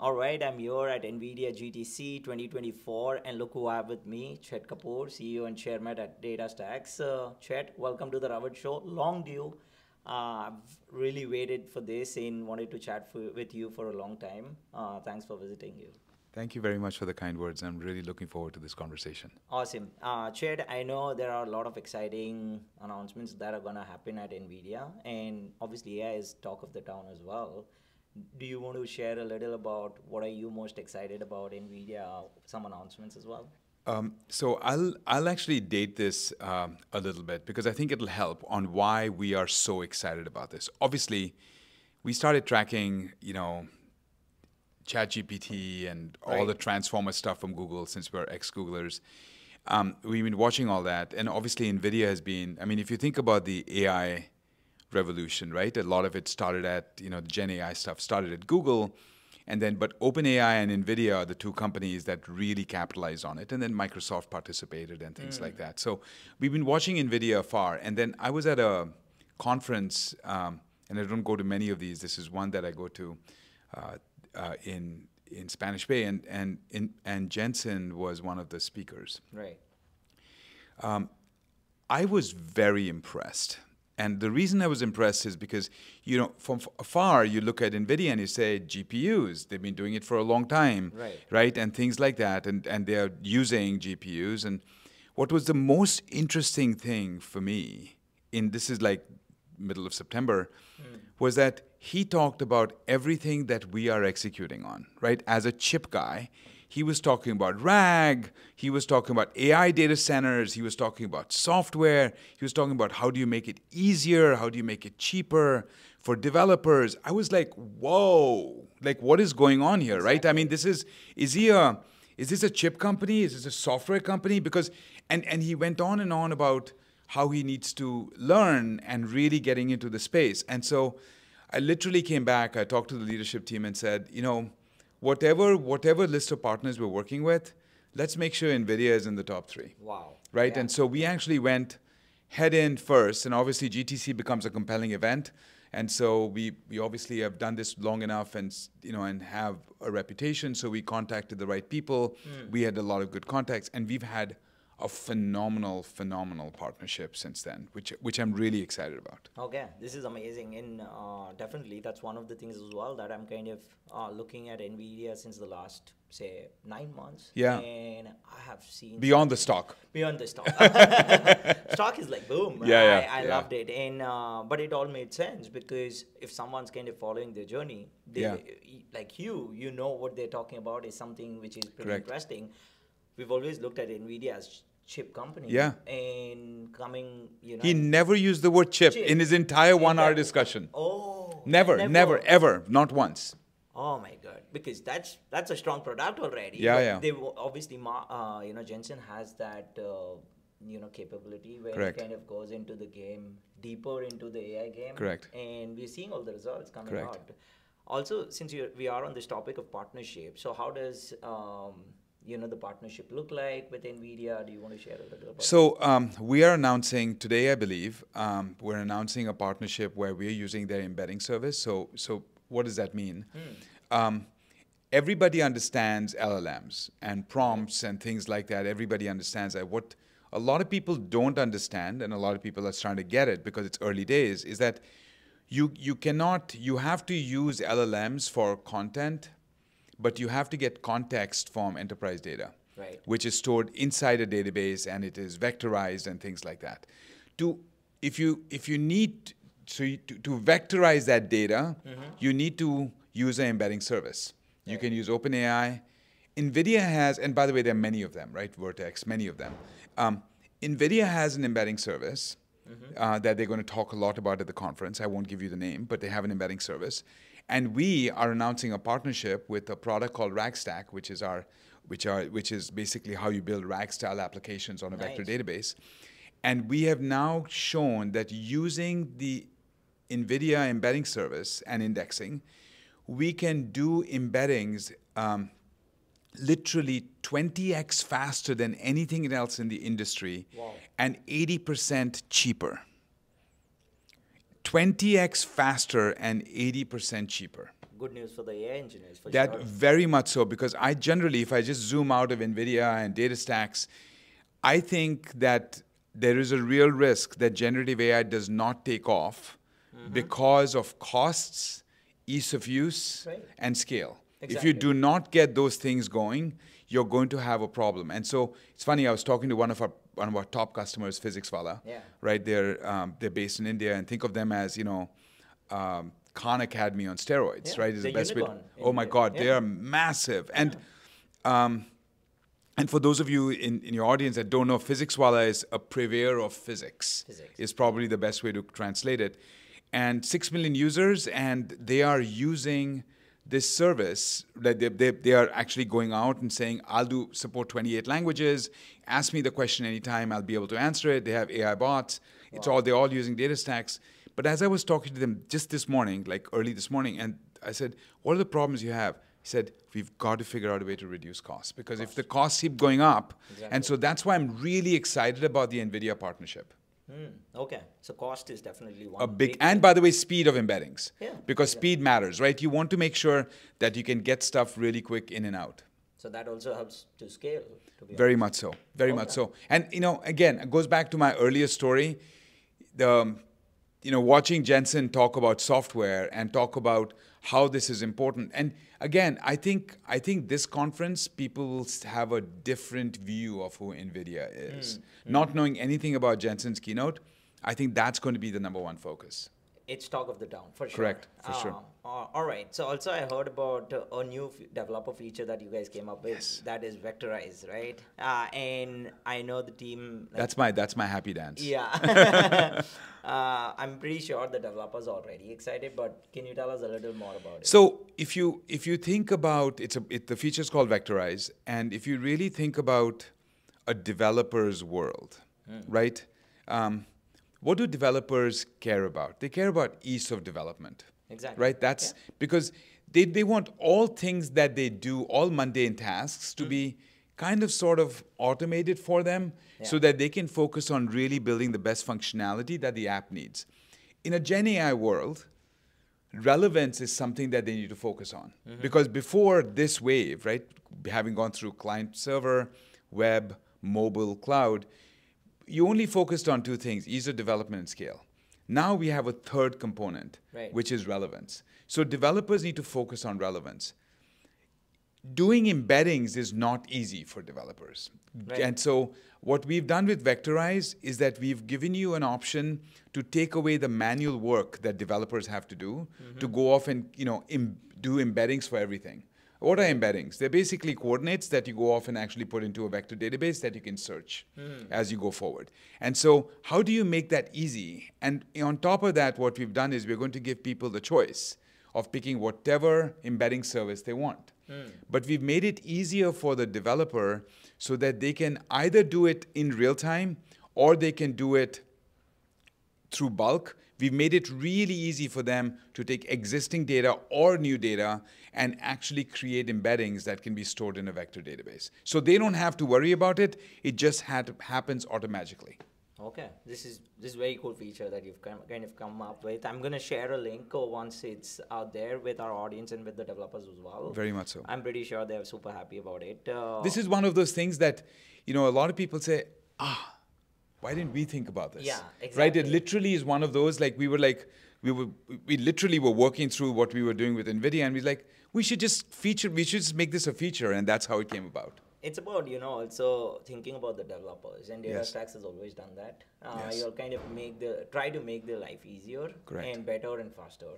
All right, I'm here at NVIDIA GTC 2024, and look who I have with me, Chet Kapoor, CEO and Chairman at DataStax. Uh, Chet, welcome to the Ravit Show. Long due. Uh, I've really waited for this and wanted to chat for, with you for a long time. Uh, thanks for visiting you. Thank you very much for the kind words. I'm really looking forward to this conversation. Awesome. Uh, Chet, I know there are a lot of exciting announcements that are going to happen at NVIDIA, and obviously AI is talk of the town as well do you want to share a little about what are you most excited about NVIDIA, some announcements as well? Um, so I'll I'll actually date this um, a little bit because I think it'll help on why we are so excited about this. Obviously, we started tracking, you know, ChatGPT and right. all the transformer stuff from Google since we're ex-Googlers. Um, we've been watching all that, and obviously NVIDIA has been. I mean, if you think about the AI revolution, right? A lot of it started at, you know, the Gen AI stuff started at Google. And then, but OpenAI and NVIDIA are the two companies that really capitalized on it. And then Microsoft participated and things mm. like that. So we've been watching NVIDIA far. And then I was at a conference, um, and I don't go to many of these. This is one that I go to uh, uh, in in Spanish Bay, and and in, and Jensen was one of the speakers. Right. Um, I was very impressed and the reason I was impressed is because, you know, from afar, you look at NVIDIA and you say GPUs, they've been doing it for a long time, right? right? And things like that. And, and they're using GPUs. And what was the most interesting thing for me, in this is like middle of September, mm. was that he talked about everything that we are executing on, right? As a chip guy, he was talking about RAG, he was talking about AI data centers, he was talking about software, he was talking about how do you make it easier, how do you make it cheaper for developers. I was like, whoa, like what is going on here, right? I mean, this is, is he a, is this a chip company? Is this a software company? Because, and, and he went on and on about how he needs to learn and really getting into the space. And so I literally came back, I talked to the leadership team and said, you know, whatever whatever list of partners we're working with, let's make sure NVIDIA is in the top three. Wow. Right? Yeah. And so we actually went head in first, and obviously GTC becomes a compelling event. And so we, we obviously have done this long enough and you know and have a reputation. So we contacted the right people. Mm. We had a lot of good contacts, and we've had a phenomenal, phenomenal partnership since then, which which I'm really excited about. Okay, this is amazing, and uh, definitely that's one of the things as well that I'm kind of uh, looking at Nvidia since the last say nine months. Yeah, and I have seen beyond the stock. Beyond the stock, stock is like boom. Yeah, yeah. I, I yeah. loved it, and uh, but it all made sense because if someone's kind of following their journey, they, yeah. like you, you know what they're talking about is something which is pretty Correct. interesting we've always looked at Nvidia as chip company. Yeah. And coming, you know. He never used the word chip, chip. in his entire one hour discussion. Oh. Never, never, never, ever, not once. Oh my god! Because that's that's a strong product already. Yeah, yeah. They obviously, uh, you know, Jensen has that, uh, you know, capability where Correct. it kind of goes into the game deeper into the AI game. Correct. And we're seeing all the results coming Correct. out. Also, since we are on this topic of partnership, so how does um, you know the partnership look like with nvidia? Do you want to share a little about so um, we are announcing today i believe um, we're announcing a partnership where we're using their embedding service. So so what does that mean? Hmm. everybody understands llms and prompts and things like that. Everybody understands that. What a lot of people don't understand and a lot of people are trying to get it because it's early days is that you you cannot you have to use llms for content but you have to get context from enterprise data, right. which is stored inside a database and it is vectorized and things like that. To if you if you need so you, to, to vectorize that data, mm-hmm. you need to use an embedding service. Right. You can use OpenAI. NVIDIA has, and by the way, there are many of them, right? Vertex, many of them. Um, NVIDIA has an embedding service mm-hmm. uh, that they're going to talk a lot about at the conference. I won't give you the name, but they have an embedding service. And we are announcing a partnership with a product called RagStack, which is our which are which is basically how you build RAG style applications on a nice. vector database. And we have now shown that using the NVIDIA embedding service and indexing, we can do embeddings um, literally 20x faster than anything else in the industry wow. and 80% cheaper. 20x faster and 80% cheaper. good news for the AI engineers. For That sure. very much so, because I generally, if I just zoom out of NVIDIA and DataStax, I think that there is a real risk that generative AI does not take off Mm-hmm. because of costs, ease of use, Right. and scale. If you do not get those things going, you're going to have a problem. And so it's funny. I was talking to one of our one of our top customers, PhysicsWallah. Yeah. Right. They're um, they're based in India, and think of them as you know. Um, Khan Academy on steroids, Yeah, right? Is the the best way. Oh my. God, they are massive. And um, and for those of you in, in your audience that don't know, PhysicsWallah is a purveyor of physics. Physics. Is probably the best way to translate it. And six million users, and they are using this service that they, they, they are actually going out and saying, I'll do support 28 languages. Ask me the question anytime, I'll be able to answer it. They have AI bots. It's all they're all using DataStax. But as I was talking to them just this morning, like early this morning, and I said, What are the problems you have? He said, We've got to figure out a way to reduce costs because if the costs keep going up, and so that's why I'm really excited about the NVIDIA partnership. Hmm, okay, so cost is definitely one A big, and by the way, speed of embeddings. Yeah, Because speed matters, right? You want to make sure that you can get stuff really quick in and out. So that also helps to scale. To be Very much so. Very much so. And you know, again, it goes back to my earlier story. The um, you know, watching Jensen talk about software and talk about how this is important. And again, I think I think this conference people will have a different view of who Nvidia is. Mm, mm. Not knowing anything about Jensen's keynote, I think that's going to be the number one focus. It's talk of the town for sure. Correct, for sure. Uh, uh, all right. So also I heard about a new f- developer feature that you guys came up with. Yes. That is Vectorize, right? Uh, and I know the team. Like, That's my that's my happy dance. yeah. uh, I'm pretty sure the developers already excited, but can you tell us a little more about it? So if you if you think about it's a it, the feature is called Vectorize, and if you really think about a developer's world, right? Um, what do developers care about? They care about ease of development, Exactly. right? That's because they they want all things that they do, all mundane tasks, to be mm-hmm. kind of sort of automated for them, so that they can focus on really building the best functionality that the app needs. In a Gen AI world, relevance is something that they need to focus on mm-hmm. because before this wave right having gone through client server web mobile cloud you only focused on two things ease of development and scale now we have a third component Right. which is relevance so developers need to focus on relevance doing embeddings is not easy for developers. Right. And so what we've done with Vectorize is that we've given you an option to take away the manual work that developers have to do mm-hmm. to go off and you know Im- do embeddings for everything. What are embeddings? They're basically coordinates that you go off and actually put into a vector database that you can search hmm. as you go forward. And so, how do you make that easy? And on top of that, what we've done is we're going to give people the choice of picking whatever embedding service they want. Hmm. But we've made it easier for the developer so that they can either do it in real time or they can do it through bulk. We've made it really easy for them to take existing data or new data and actually create embeddings that can be stored in a vector database. So they don't have to worry about it, it just had, happens automatically. Okay, this is this is very cool feature that you've kind kind of come up with. I'm gonna share a link uh, once it's out there with our audience and with the developers as well. Very much so. I'm pretty sure they're super happy about it. Uh, This is one of those things that, you know, a lot of people say, ah, why didn't we think about this? Yeah, exactly. Right? It literally is one of those, like, we were like, we were, we literally were working through what we were doing with NVIDIA, and we like, we should just feature, we should just make this a feature, and that's how it came about. it's about you know also thinking about the developers and data Yes. stacks has always done that. Uh, Yes. You'll kind of make the try to make their life easier Correct. and better and faster.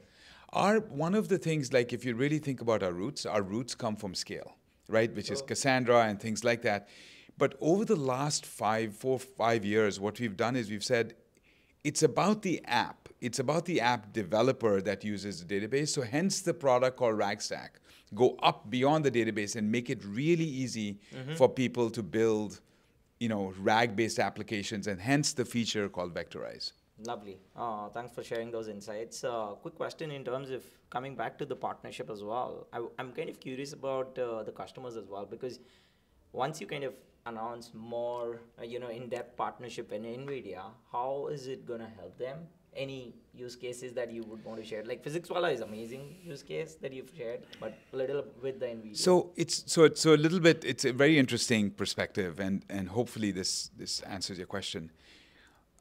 Our one of the things, like if you really think about our roots, our roots come from scale, right? Which is Cassandra and things like that. But over the last five, four, five years, what we've done is we've said it's about the app. It's about the app developer that uses the database. So hence the product called RagStack. Go up beyond the database and make it really easy for people to build, you know, RAG-based applications, and hence the feature called Vectorize. Lovely. Uh, thanks for sharing those insights. Uh, quick question in terms of coming back to the partnership as well. I, am kind of curious about uh, the customers as well because once you kind of announce more, uh, you know, in-depth partnership in NVIDIA, how is it going to help them? any use cases that you would want to share? Like Physics Wallah is amazing use case that you've shared, but a little with the NVIDIA. So it's so it's so a little bit. It's a very interesting perspective, and and hopefully this this answers your question.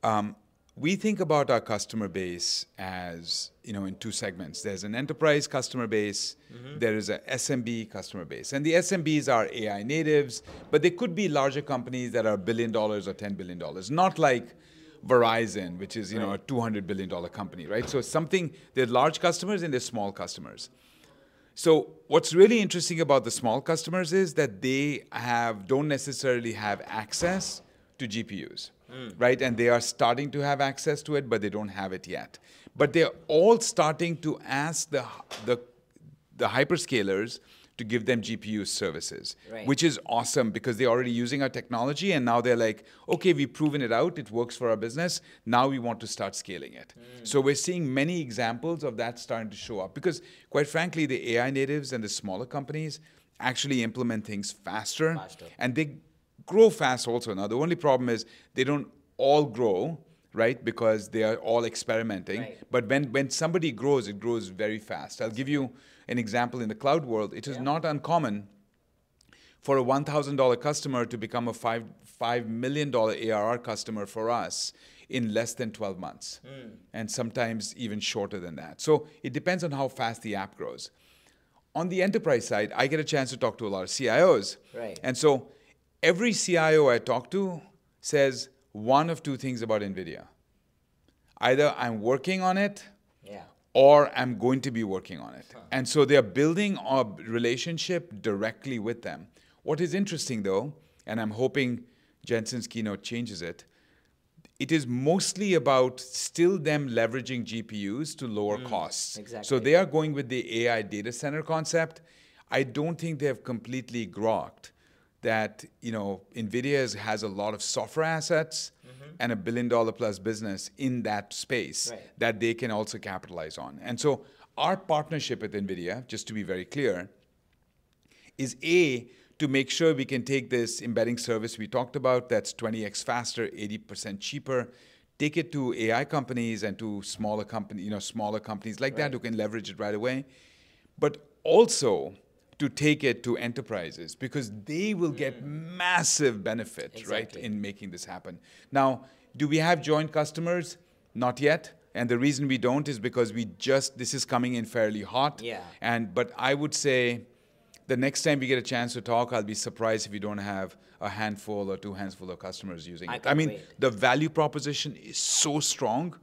Um, we think about our customer base as you know in two segments. There's an enterprise customer base Mm-hmm. there is a smb customer base. And the smbs are ai natives but they could be larger companies that are billion dollars or 10 billion dollars. Not like verizon which is you know a 200 billion dollar company right? So something they're large customers and they're small customers. So what's really interesting about the small customers is that they have don't necessarily have access to GPUs, Mm. right? And they are starting to have access to it, but they don't have it yet. But they're all starting to ask the the the hyperscalers to give them GPU services, Right. which is awesome because they're already using our technology and now they're like, okay, we've proven it out, it works for our business. Now we want to start scaling it. Mm. So we're seeing many examples of that starting to show up because, quite frankly, the AI natives and the smaller companies actually implement things faster, Faster. and they grow fast also. Now, the only problem is they don't all grow. Right, because they are all experimenting. Right. But when, when somebody grows, it grows very fast. I'll give you an example in the cloud world. It is Yeah. not uncommon for a $1,000 customer to become a five, $5 million ARR customer for us in less than 12 months, hmm. and sometimes even shorter than that. So it depends on how fast the app grows. On the enterprise side, I get a chance to talk to a lot of CIOs. Right. And so every CIO I talk to says one of two things about NVIDIA either I'm working on it yeah. or I'm going to be working on it. And so they are building a relationship directly with them. What is interesting though, and I'm hoping Jensen's keynote changes it, it is mostly about still them leveraging GPUs to lower mm, costs. Exactly. So they are going with the AI data center concept. I don't think they have completely grokked that you know Nvidia has, a lot of software assets mm-hmm. and a billion dollar plus business in that space Right. that they can also capitalize on. And so our partnership with Nvidia, just to be very clear, is A, to make sure we can take this embedding service we talked about that's 20x faster, 80% cheaper, take it to AI companies and to smaller company, you know, smaller companies like that who can leverage it right away. But also to take it to enterprises because they will get massive benefit, Mm. Exactly. right, in making this happen. Now, do we have joint customers? Not yet. And the reason we don't is because we just this is coming in fairly hot. Yeah. And but I would say the next time we get a chance to talk, I'll be surprised if we don't have a handful or two handful of customers using I it. I mean, wait. The value proposition is so strong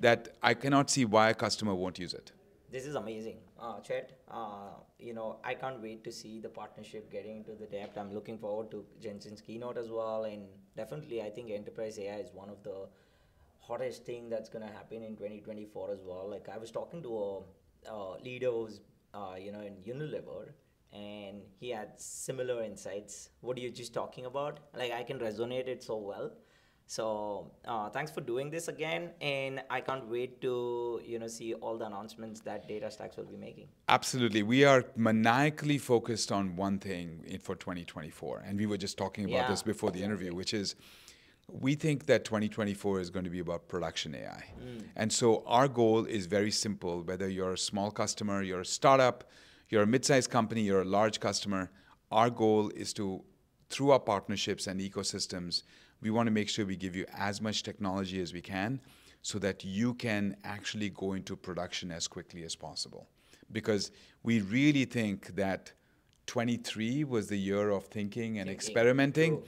that I cannot see why a customer won't use it. This is amazing, uh, Chet. Uh, you know, I can't wait to see the partnership getting into the depth. I'm looking forward to Jensen's keynote as well, and definitely, I think enterprise AI is one of the hottest thing that's gonna happen in 2024 as well. Like I was talking to a, a leader who's uh, you know in Unilever, and he had similar insights. What are you're just talking about, like I can resonate it so well. So uh, thanks for doing this again, and I can't wait to you know see all the announcements that DataStax will be making. Absolutely. We are maniacally focused on one thing in, for 2024. And we were just talking about Yeah, this before the interview, which is we think that 2024 is going to be about production AI. And so our goal is very simple whether you're a small customer, you're a startup, you're a mid sized company, you're a large customer, our goal is to, through our partnerships and ecosystems, we want to make sure we give you as much technology as we can so that you can actually go into production as quickly as possible. Because we really think that 23 was the year of thinking and experimenting.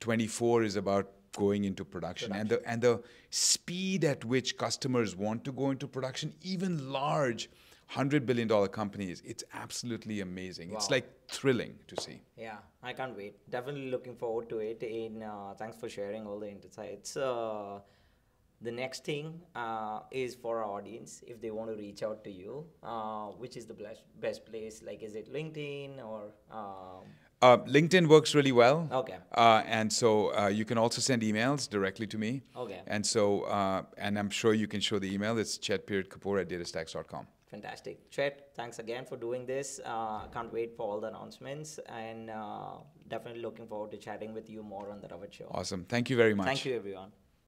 24 is about going into production. And the and the speed at which customers want to go into production, even large 100 billion dollar companies, it's absolutely amazing. It's like thrilling to see. Yeah, I can't wait. Definitely looking forward to it. And uh, thanks for sharing all the insights. Uh, the next thing uh, is for our audience if they want to reach out to you, uh, which is the best, best place? Like, is it LinkedIn or? Um, Uh, LinkedIn works really well. Okay. Uh, and so uh, you can also send emails directly to me. Okay. And so, uh, and I'm sure you can show the email. It's chetperiodkapoor at datastax.com. Fantastic. Chet, thanks again for doing this. Uh, can't wait for all the announcements and uh, definitely looking forward to chatting with you more on the Ravit Show. Awesome. Thank you very much. Thank you, everyone.